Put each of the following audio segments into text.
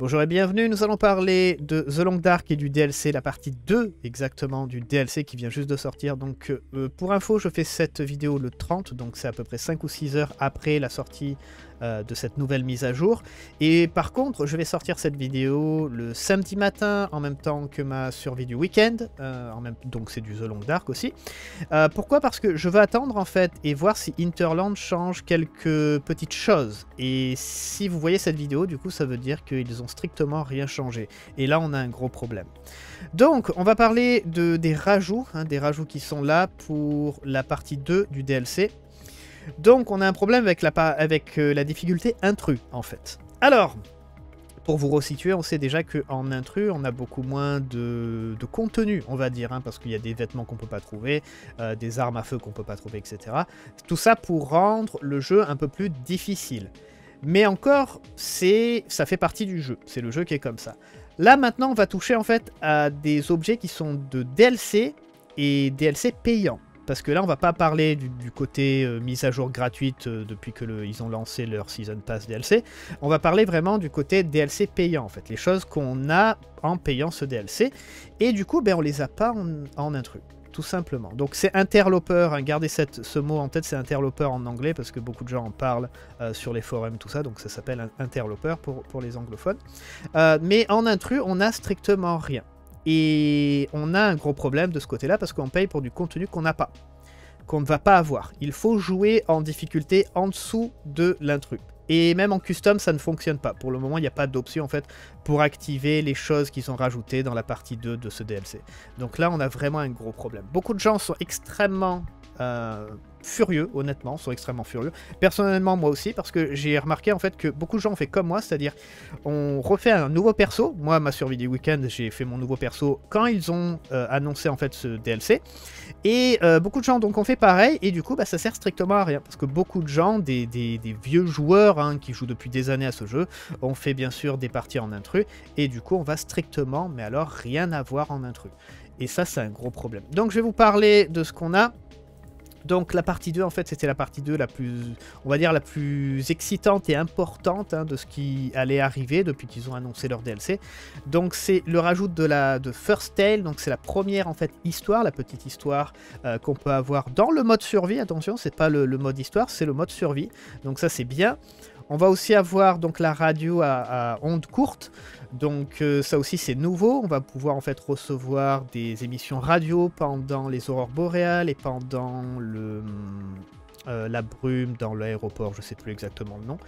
Bonjour et bienvenue, nous allons parler de The Long Dark et du DLC, la partie 2 exactement du DLC qui vient juste de sortir. Donc euh, pour info, je fais cette vidéo le 30, donc c'est à peu près 5 ou 6 heures après la sortie euh, de cette nouvelle mise à jour. Et par contre, je vais sortir cette vidéo le samedi matin en même temps que ma survie du week-end. Euh. Donc c'est du The Long Dark aussi. Euh, pourquoi? Parce que je veux attendre en fait et voir si Interland change quelques petites choses. Et si vous voyez cette vidéo, du coup ça veut dire qu'ils ont strictement rien changé. Et là on a un gros problème. Donc on va parler de, des rajouts, hein, des rajouts qui sont là pour la partie 2 du DLC. Donc on a un problème avec euh, la difficulté intrus en fait. Alors, pour vous resituer, on sait déjà qu'en intrus, on a beaucoup moins de, contenu, on va dire, hein, parce qu'il y a des vêtements qu'on peut pas trouver, euh, des armes à feu qu'on peut pas trouver, etc. Tout ça pour rendre le jeu un peu plus difficile. Mais encore, ça fait partie du jeu. C'est le jeu qui est comme ça. Là, maintenant, on va toucher en fait à des objets qui sont de DLC et DLC payants. Parce que là, on va pas parler du, côté euh, mise à jour gratuite euh, depuis que ils ont lancé leur Season Pass DLC. On va parler vraiment du côté DLC payant, en fait. Les choses qu'on a en payant ce DLC. Et du coup, ben, on les a pas en, intrus tout simplement. Donc c'est interloper, hein, gardez ce mot en tête, c'est interloper en anglais parce que beaucoup de gens en parlent euh, sur les forums, tout ça, donc ça s'appelle interloper pour, pour les anglophones. mais en intrus, on a strictement rien. Et on a un gros problème de ce côté-là parce qu'on paye pour du contenu qu'on n'a pas, qu'on ne va pas avoir. Il faut jouer en difficulté en dessous de l'intrus. Et même en custom, ça ne fonctionne pas. Pour le moment, il n'y a pas d'option en fait pour activer les choses qui sont rajoutées dans la partie 2 de ce DLC. Donc là, on a vraiment un gros problème. Beaucoup de gens sont extrêmement euh, furieux, honnêtement, sont extrêmement furieux. Personnellement, moi aussi, parce que j'ai remarqué en fait que beaucoup de gens ont fait comme moi, c'est-à-dire on refait un nouveau perso. Moi, ma survie du week-end, j'ai fait mon nouveau perso quand ils ont euh, annoncé en fait ce DLC. Et euh, beaucoup de gens donc ont fait pareil, et du coup, bah, ça sert strictement à rien, parce que beaucoup de gens, des, vieux joueurs hein, qui jouent depuis des années à ce jeu, ont fait bien sûr des parties en intrus, et du coup, on va strictement, mais alors rien à voir en intrus. Et ça, c'est un gros problème. Donc, je vais vous parler de ce qu'on a donc la partie 2, en fait, c'était la partie 2 la plus, on va dire, la plus excitante et importante hein, de ce qui allait arriver depuis qu'ils ont annoncé leur DLC. Donc c'est le rajout de la de First Tale, donc c'est la première, en fait, histoire, la petite histoire euh, qu'on peut avoir dans le mode survie. Attention, c'est pas le, mode histoire, c'est le mode survie. Donc ça, c'est bien. On va aussi avoir donc la radio à, ondes courtes. Donc euh, ça aussi c'est nouveau, on va pouvoir en fait recevoir des émissions radio pendant les aurores boréales et pendant le, euh, la brume dans l'aéroport, je sais plus exactement le nom.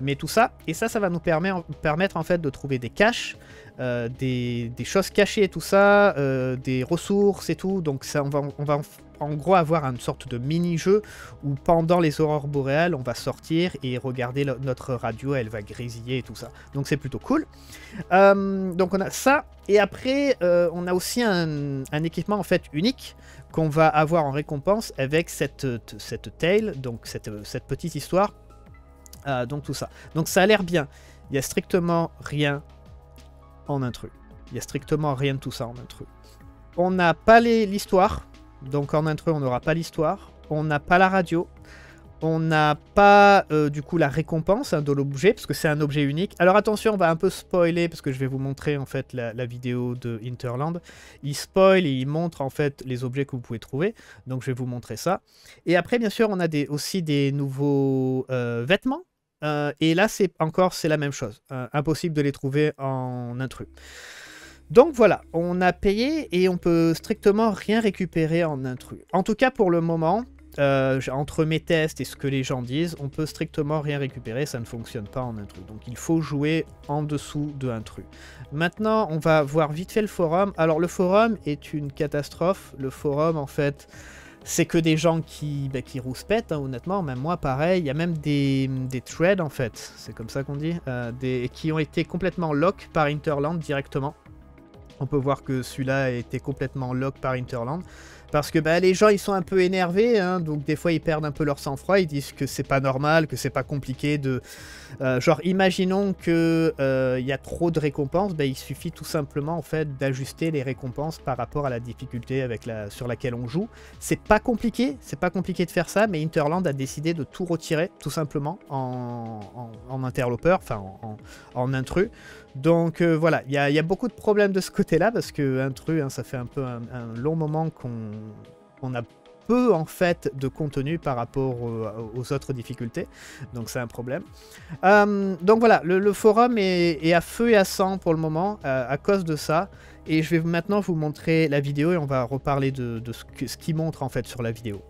Mais tout ça, et ça, ça va nous permettre, en fait de trouver des caches, euh, des, choses cachées et tout ça, des ressources et tout. Donc ça, on va, on va en gros avoir une sorte de mini-jeu où pendant les aurores boréales, on va sortir et regarder notre radio, elle va grésiller et tout ça. Donc c'est plutôt cool. Euh, donc on a ça. Et après, euh, on a aussi un, équipement en fait unique qu'on va avoir en récompense avec cette, cette tail, donc cette, cette petite histoire. Euh, donc tout ça. Donc ça a l'air bien. Il n'y a strictement rien en intrus. Il n'y a strictement rien de tout ça en intrus. On n'a pas l'histoire, donc en intro, on n'aura pas l'histoire, on n'a pas la radio, on n'a pas euh, du coup la récompense hein, de l'objet, parce que c'est un objet unique. Alors attention, on va un peu spoiler, parce que je vais vous montrer en fait la, vidéo de Interland. Il spoil et il montre en fait les objets que vous pouvez trouver, donc je vais vous montrer ça. Et après, bien sûr, on a aussi des nouveaux euh, vêtements, euh, et là, c'est encore c'est la même chose. impossible de les trouver en intrus. Donc voilà, on a payé et on peut strictement rien récupérer en intrus. En tout cas pour le moment, euh, entre mes tests et ce que les gens disent, on peut strictement rien récupérer, ça ne fonctionne pas en intrus. Donc il faut jouer en dessous de intrus. Maintenant, on va voir vite fait le forum. Alors le forum est une catastrophe. Le forum en fait c'est que des gens qui, qui rouspètent, hein, honnêtement, même moi pareil, il y a même des, threads en fait, c'est comme ça qu'on dit, euh, qui ont été complètement lock par Interland directement. On peut voir que celui-là a été complètement lock par Interland. Parce que bah, les gens ils sont un peu énervés, hein, donc des fois ils perdent un peu leur sang-froid, ils disent que c'est pas normal, que c'est pas compliqué de... Euh, genre imaginons que il y a trop de récompenses, bah, il suffit tout simplement en fait d'ajuster les récompenses par rapport à la difficulté sur laquelle on joue. C'est pas compliqué, c'est pas compliqué de faire ça, mais Interland a décidé de tout retirer tout simplement en, en, interlopeur, enfin en, en, intrus. Donc euh, voilà, il y, a beaucoup de problèmes de ce côté-là parce que intrus, hein, ça fait un peu un, long moment qu'on a peu en fait de contenu par rapport aux, autres difficultés. Donc c'est un problème. Euh, donc voilà, le, forum est, à feu et à sang pour le moment euh, à cause de ça. Et je vais maintenant vous montrer la vidéo et on va reparler de, ce, ce qui montre en fait sur la vidéo.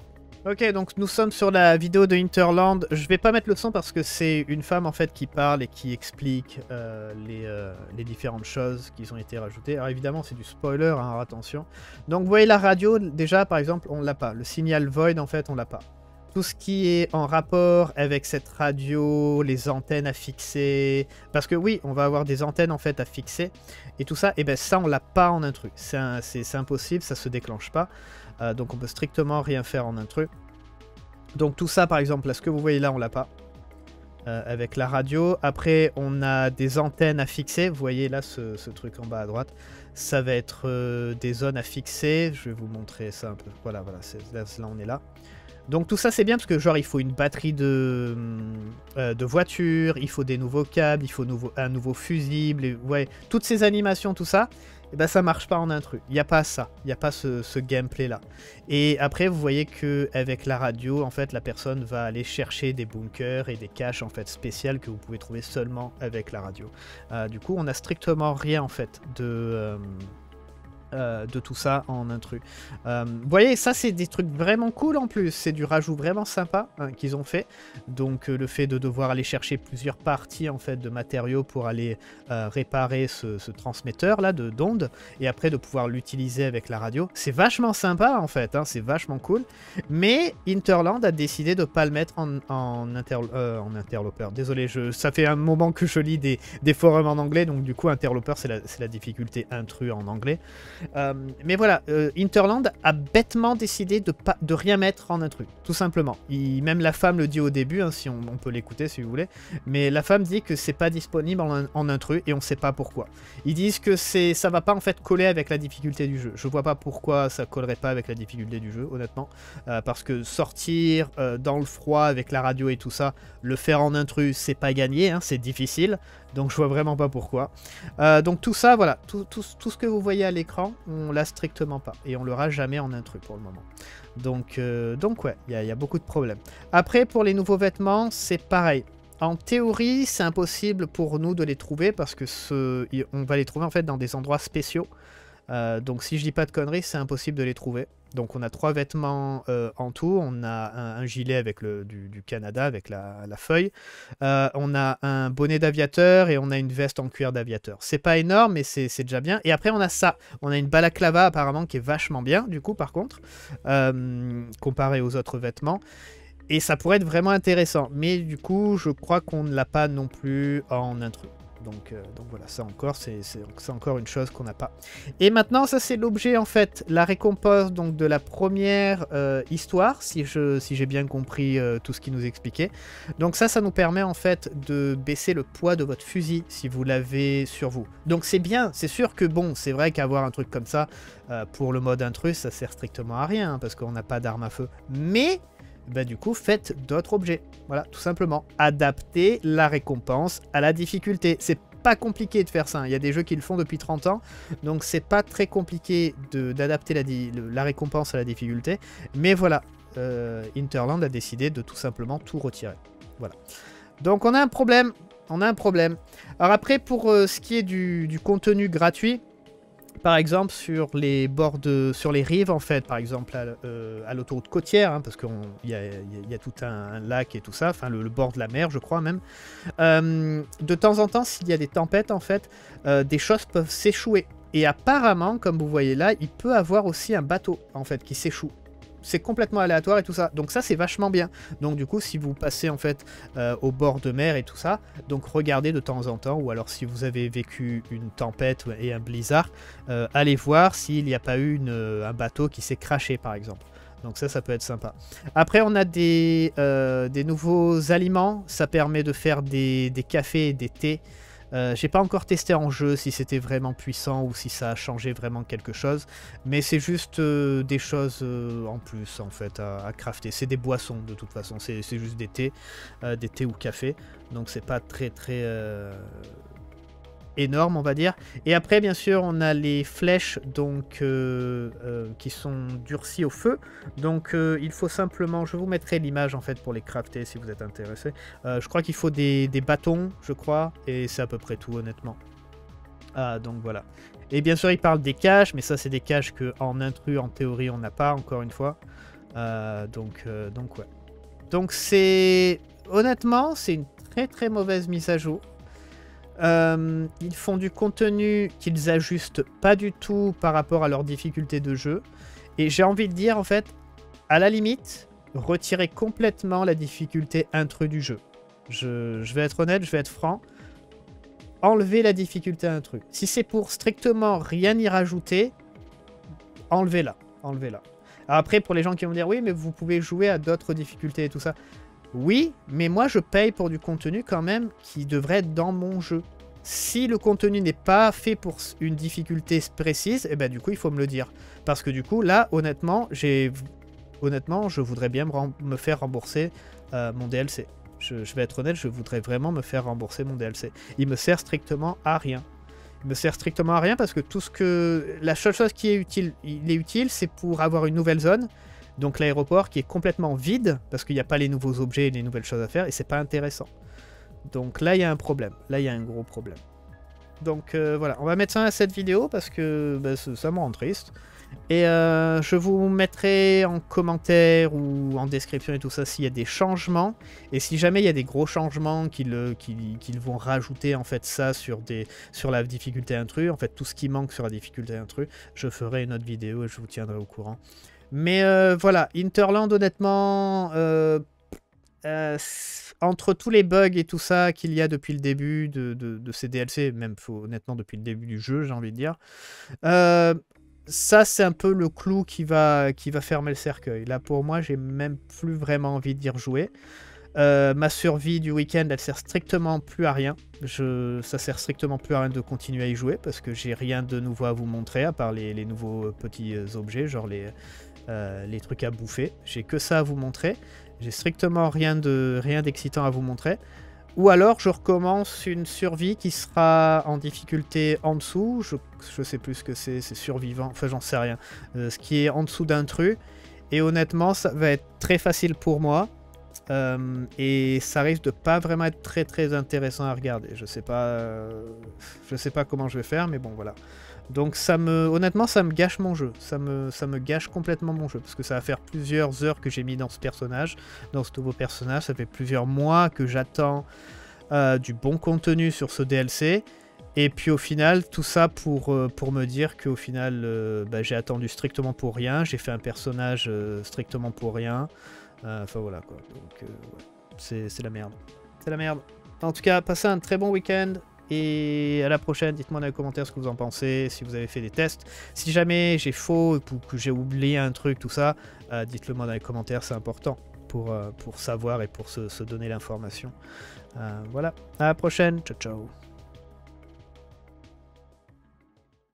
Ok, donc nous sommes sur la vidéo de Hinterland. Je vais pas mettre le son parce que c'est une femme en fait qui parle et qui explique euh, euh, les, différentes choses qui ont été rajoutées. Alors évidemment c'est du spoiler, hein, attention. Donc vous voyez la radio, déjà par exemple on l'a pas. Le signal void en fait on l'a pas. Tout ce qui est en rapport avec cette radio, les antennes à fixer, parce que oui, on va avoir des antennes en fait à fixer, et tout ça, et eh ben ça on l'a pas en intrus, c'est impossible, ça se déclenche pas. Euh, donc on peut strictement rien faire en intrus. Donc tout ça par exemple, là ce que vous voyez là on l'a pas? Euh, avec la radio. Après on a des antennes à fixer. Vous voyez là ce, truc en bas à droite. Ça va être euh, des zones à fixer. Je vais vous montrer ça un peu. Voilà, voilà, là, on est là. Donc tout ça c'est bien parce que genre il faut une batterie de, voiture, il faut des nouveaux câbles, il faut un nouveau fusible, et, toutes ces animations, tout ça, et eh ben ça marche pas en intrus. Il n'y a pas ça, il n'y a pas ce, gameplay là. Et après vous voyez que avec la radio, en fait la personne va aller chercher des bunkers et des caches en fait spéciales que vous pouvez trouver seulement avec la radio. Euh, du coup on a strictement rien en fait de... Euh, euh, de tout ça en intrus. Euh, vous voyez, ça c'est des trucs vraiment cool en plus, c'est du rajout vraiment sympa hein, qu'ils ont fait. Donc euh, le fait de devoir aller chercher plusieurs parties en fait de matériaux pour aller réparer ce, transmetteur là de d'ondes et après de pouvoir l'utiliser avec la radio, c'est vachement sympa en fait, hein, c'est vachement cool. Mais Interland a décidé de pas le mettre en, en, en interlopeur. Désolé, je, ça fait un moment que je lis des, des forums en anglais, donc du coup interlopeur c'est la, la difficulté intrus en anglais. Euh, mais voilà, euh, Interland a bêtement décidé de, pas, de rien mettre en intrus, tout simplement. même la femme le dit au début, hein, si on, peut l'écouter si vous voulez, mais la femme dit que c'est pas disponible en, intrus et on sait pas pourquoi. Ils disent que c'est ça va pas en fait coller avec la difficulté du jeu. Je vois pas pourquoi ça collerait pas avec la difficulté du jeu, honnêtement, euh, parce que sortir dans le froid avec la radio et tout ça, le faire en intrus, c'est pas gagné, hein, c'est difficile. Donc je vois vraiment pas pourquoi. Euh, donc tout ça, voilà, tout, ce que vous voyez à l'écran, on l'a strictement pas. Et on l'aura jamais en intrus pour le moment. Donc, euh, donc ouais, il y, a beaucoup de problèmes. Après, pour les nouveaux vêtements, c'est pareil. En théorie, c'est impossible pour nous de les trouver parce que on va les trouver en fait dans des endroits spéciaux. Euh, donc si je dis pas de conneries, c'est impossible de les trouver. Donc on a trois vêtements euh, en tout. On a un, gilet avec le, du, Canada, avec la, feuille. Euh, on a un bonnet d'aviateur et on a une veste en cuir d'aviateur. C'est pas énorme, mais c'est déjà bien. Et après on a ça. On a une balaclava apparemment qui est vachement bien, du coup, par contre, comparé aux autres vêtements. Et ça pourrait être vraiment intéressant. Mais du coup, je crois qu'on ne l'a pas non plus en intrus. Donc, euh, donc voilà, ça encore, c'est encore une chose qu'on n'a pas. Et maintenant, ça c'est l'objet en fait, la récompense donc de la première euh, histoire, si j'ai bien compris euh, tout ce qu'il nous expliquait. Donc ça, ça nous permet en fait de baisser le poids de votre fusil si vous l'avez sur vous. Donc c'est bien, c'est sûr que bon, c'est vrai qu'avoir un truc comme ça pour le mode intrus, ça sert strictement à rien hein, parce qu'on n'a pas d'arme à feu. Mais bah, du coup, faites d'autres objets. Voilà, tout simplement. Adaptez la récompense à la difficulté. Pas compliqué de faire ça. Il y a des jeux qui le font depuis 30 ans, donc c'est pas très compliqué d'adapter la, la, récompense à la difficulté. Mais voilà, euh, Interland a décidé de tout simplement tout retirer. Voilà. Donc on a un problème. On a un problème. Alors après, pour euh, ce qui est du contenu gratuit, par exemple sur les bords de, sur les rives en fait, par exemple à, euh, l'autoroute côtière, hein, parce qu'il y a, tout un, lac et tout ça, enfin le, bord de la mer je crois même. Euh, de temps en temps s'il y a des tempêtes en fait, euh, des choses peuvent s'échouer. Et apparemment, comme vous voyez là, il peut avoir aussi un bateau en fait qui s'échoue. C'est complètement aléatoire et tout ça. Donc ça, c'est vachement bien. Donc du coup, si vous passez en fait euh, au bord de mer et tout ça, donc regardez de temps en temps, ou alors si vous avez vécu une tempête et un blizzard, euh, allez voir s'il n'y a pas eu un bateau qui s'est craché par exemple. Donc ça, ça peut être sympa. Après, on a des, des nouveaux aliments. Ça permet de faire des, des cafés et des thés. Euh, j'ai pas encore testé en jeu si c'était vraiment puissant ou si ça a changé vraiment quelque chose, mais c'est juste euh, des choses euh, en plus en fait à, crafter. C'est des boissons de toute façon, c'est juste des thés, des thés ou café, donc c'est pas très très énorme, on va dire. Et après, bien sûr, on a les flèches donc euh, euh, qui sont durcies au feu. Donc, euh, il faut simplement... Je vous mettrai l'image, en fait, pour les crafter, si vous êtes intéressé. je crois qu'il faut des, bâtons, je crois. Et c'est à peu près tout, honnêtement. Ah, donc voilà. Et bien sûr, il parle des caches, mais ça, c'est des caches qu'en intrus, en théorie, on n'a pas, encore une fois. donc, donc, ouais. Donc, c'est... Honnêtement, c'est une très très mauvaise mise à jour. Euh, ils font du contenu qu'ils ajustent pas du tout par rapport à leur difficulté de jeu. Et j'ai envie de dire, en fait, à la limite, retirer complètement la difficulté intrus du jeu. Je, vais être honnête, je vais être franc. Enlever la difficulté intrus. Si c'est pour strictement rien y rajouter, enlevez-la. Enlevez-la. Après, pour les gens qui vont dire, oui, mais vous pouvez jouer à d'autres difficultés et tout ça. Oui, mais moi je paye pour du contenu quand même qui devrait être dans mon jeu. Si le contenu n'est pas fait pour une difficulté précise, eh ben du coup il faut me le dire. Parce que du coup là, honnêtement, j'ai, honnêtement, je voudrais bien me, faire rembourser euh, mon DLC. Je, vais être honnête, je voudrais vraiment me faire rembourser mon DLC. Il me sert strictement à rien. Il me sert strictement à rien parce que tout ce que... La seule chose qui est utile, il est utile, c'est pour avoir une nouvelle zone donc l'aéroport qui est complètement vide, parce qu'il n'y a pas les nouveaux objets et les nouvelles choses à faire, et c'est pas intéressant. Donc là, il y a un problème. Là, il y a un gros problème. Donc euh, voilà, on va mettre ça à cette vidéo, parce que bah, ça me rend triste. Et euh, je vous mettrai en commentaire ou en description et tout ça s'il y a des changements. Et si jamais il y a des gros changements qu'ils vont rajouter en fait ça sur, sur la difficulté intrus, en fait tout ce qui manque sur la difficulté intrus, je ferai une autre vidéo et je vous tiendrai au courant. Mais euh, voilà, Interland, honnêtement, euh, euh, entre tous les bugs et tout ça qu'il y a depuis le début de, de, ces DLC, même honnêtement depuis le début du jeu, j'ai envie de dire, ça c'est un peu le clou qui va, qui va fermer le cercueil. Là pour moi, j'ai même plus vraiment envie d'y rejouer. ma survie du week-end, elle sert strictement plus à rien. Je, ça sert strictement plus à rien de continuer à y jouer parce que j'ai rien de nouveau à vous montrer à part les, les nouveaux petits objets, genre les, euh, les trucs à bouffer. J'ai que ça à vous montrer. J'ai strictement rien de rien d'excitant à vous montrer. Ou alors je recommence une survie qui sera en difficulté en dessous. Je, je sais plus ce que c'est, c'est survivant, enfin j'en sais rien. Euh, ce qui est en dessous d'intrus. Et honnêtement, ça va être très facile pour moi. Euh, et ça risque de pas vraiment être très très intéressant à regarder. Je sais pas, je sais pas comment je vais faire, mais bon voilà. Donc ça me, honnêtement, ça me gâche mon jeu. Ça me, gâche complètement mon jeu. Parce que ça va faire plusieurs heures que j'ai mis dans ce personnage, dans ce nouveau personnage. Ça fait plusieurs mois que j'attends euh, du bon contenu sur ce DLC. Et puis au final, tout ça pour, euh, me dire qu'au final, euh, bah, j'ai attendu strictement pour rien. J'ai fait un personnage strictement pour rien. Enfin voilà quoi. Donc c'est la merde. C'est la merde. En tout cas, passez un très bon week-end. Et à la prochaine, dites-moi dans les commentaires ce que vous en pensez, si vous avez fait des tests. Si jamais j'ai faux ou que j'ai oublié un truc, tout ça, euh, dites-le moi dans les commentaires, c'est important pour, euh, pour savoir et pour se, donner l'information. Euh, voilà, à la prochaine, ciao ciao